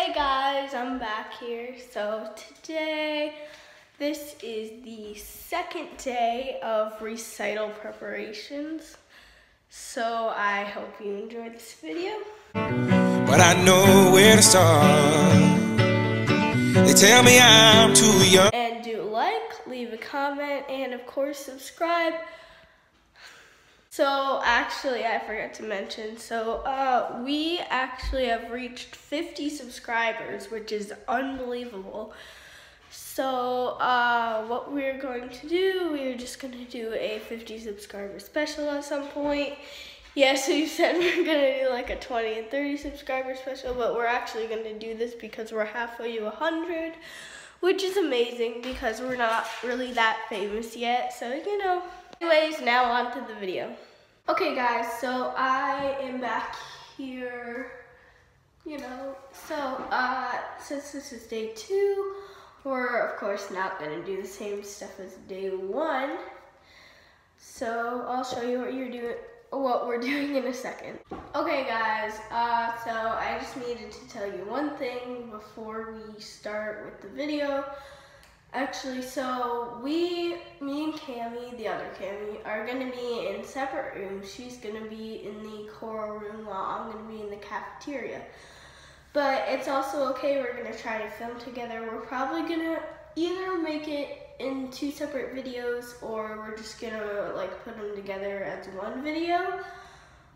Hey guys, I'm back here. So today, this is the second day of recital preparations. So I hope you enjoy this video. But I know where to start. They tell me I'm too young. And do like, leave a comment, and of course subscribe. So actually, I forgot to mention. So uh, we actually have reached 50 subscribers, which is unbelievable. So uh, what we're going to do, we're just going to do a 50 subscriber special at some point. Yes, we said we're going to do like a 20 and 30 subscriber special, but we're actually going to do this because we're halfway to 100, which is amazing because we're not really that famous yet. So, you know, Anyways, now on to the video. Okay guys, so I am back here, you know, so uh, since this is day two, we're of course not gonna do the same stuff as day one. So I'll show you what you're doing, what we're doing in a second. Okay guys, uh, so I just needed to tell you one thing before we start with the video. Actually, so we, me and Kami, the other Kami, are gonna be in separate rooms. She's gonna be in the choral room while I'm gonna be in the cafeteria. But it's also okay, we're gonna try to film together. We're probably gonna either make it in two separate videos or we're just gonna like put them together as one video.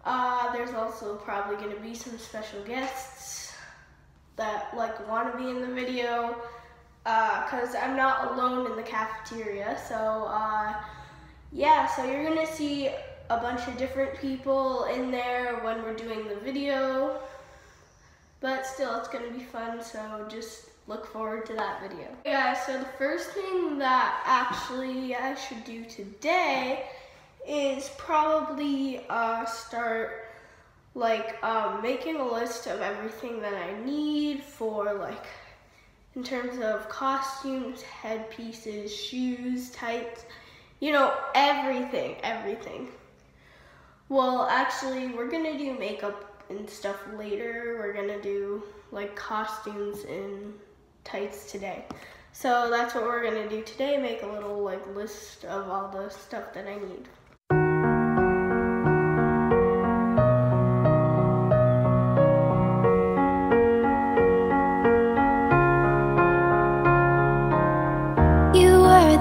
Uh, there's also probably gonna be some special guests that like wanna be in the video because uh, I'm not alone in the cafeteria. So uh, yeah, so you're gonna see a bunch of different people in there when we're doing the video. But still, it's gonna be fun, so just look forward to that video. Yeah, so the first thing that actually I should do today is probably uh, start like um, making a list of everything that I need for like in terms of costumes, headpieces, shoes, tights, you know, everything, everything. Well, actually, we're gonna do makeup and stuff later. We're gonna do like costumes and tights today. So that's what we're gonna do today, make a little like list of all the stuff that I need.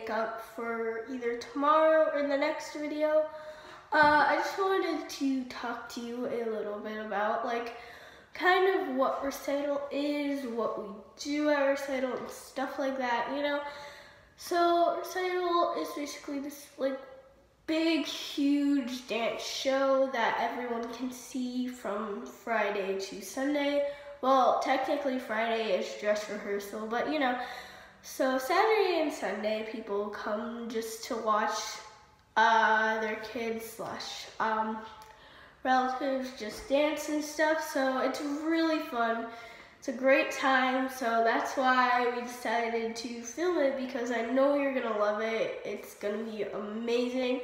make up for either tomorrow or the next video. Uh, I just wanted to talk to you a little bit about like kind of what recital is, what we do at recital and stuff like that, you know. So recital is basically this like big, huge dance show that everyone can see from Friday to Sunday. Well, technically Friday is dress rehearsal, but you know, so Saturday and Sunday people come just to watch uh, their kids slash um, relatives just dance and stuff. So it's really fun. It's a great time. So that's why we decided to film it because I know you're gonna love it. It's gonna be amazing.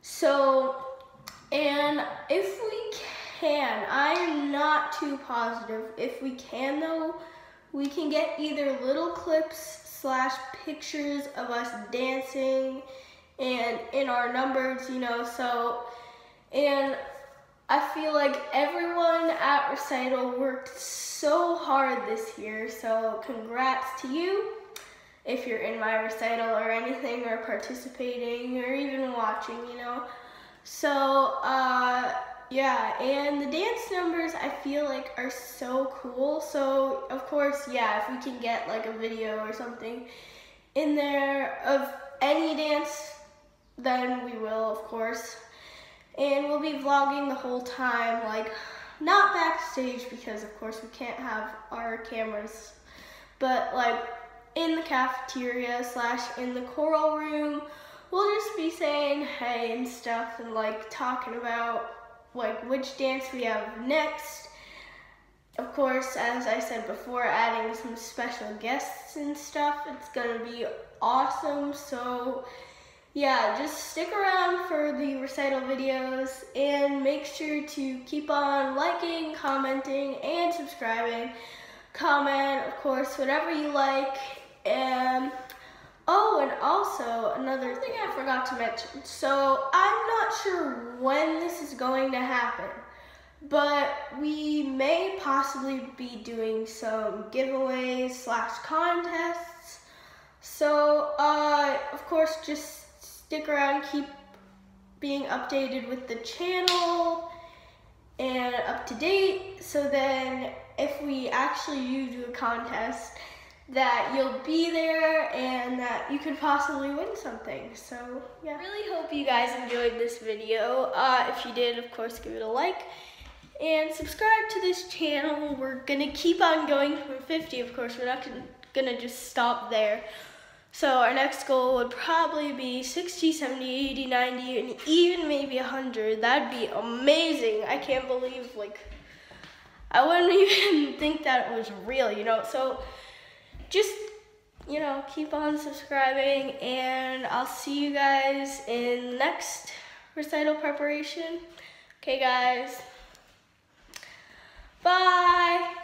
So, and if we can, I am not too positive. If we can though, we can get either little clips slash pictures of us dancing and in our numbers, you know, so, and I feel like everyone at Recital worked so hard this year, so congrats to you if you're in my recital or anything or participating or even watching, you know. So, uh, yeah, and the dance numbers I feel like are so cool. So, of course, yeah, if we can get like a video or something in there of any dance, then we will, of course. And we'll be vlogging the whole time, like not backstage because of course we can't have our cameras, but like in the cafeteria slash in the choral room. We'll just be saying hey and stuff and like talking about like which dance we have next. Of course, as I said before, adding some special guests and stuff. It's gonna be awesome. So yeah, just stick around for the recital videos and make sure to keep on liking, commenting, and subscribing. Comment, of course, whatever you like. And oh, and also another thing I forgot to mention. So I'm not sure when this is going to happen, but we may possibly be doing some giveaways slash contests. So, uh, of course, just stick around, keep being updated with the channel and up to date. So then if we actually do a contest, that you'll be there and that you could possibly win something. So yeah. Really hope you guys enjoyed this video. Uh, if you did, of course, give it a like and subscribe to this channel. We're gonna keep on going from 50, of course. We're not gonna just stop there. So our next goal would probably be 60, 70, 80, 90, and even maybe 100. That'd be amazing. I can't believe, like, I wouldn't even think that it was real, you know? So just, you know, keep on subscribing, and I'll see you guys in next recital preparation. Okay, guys. Bye.